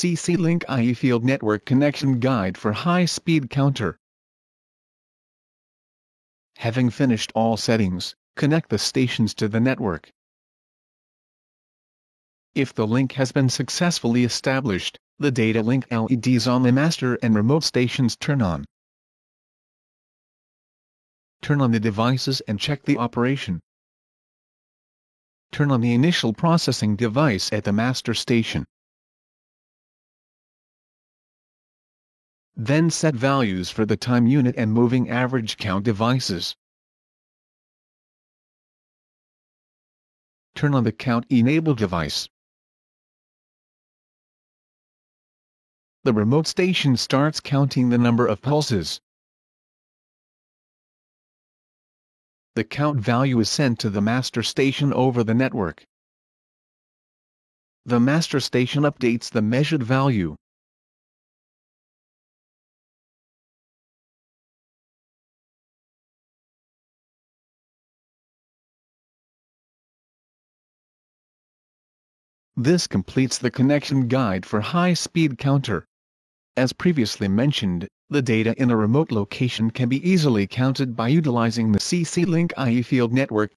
CC-Link IE Field Network Connection Guide for High-Speed Counter. Having finished all settings, connect the stations to the network. If the link has been successfully established, the data link LEDs on the master and remote stations turn on. Turn on the devices and check the operation. Turn on the initial processing device at the master station. Then set values for the time unit and moving average count devices. Turn on the count enable device. The remote station starts counting the number of pulses. The count value is sent to the master station over the network. The master station updates the measured value. This completes the connection guide for high-speed counter. As previously mentioned, the data in a remote location can be easily counted by utilizing the CC-Link IE Field Network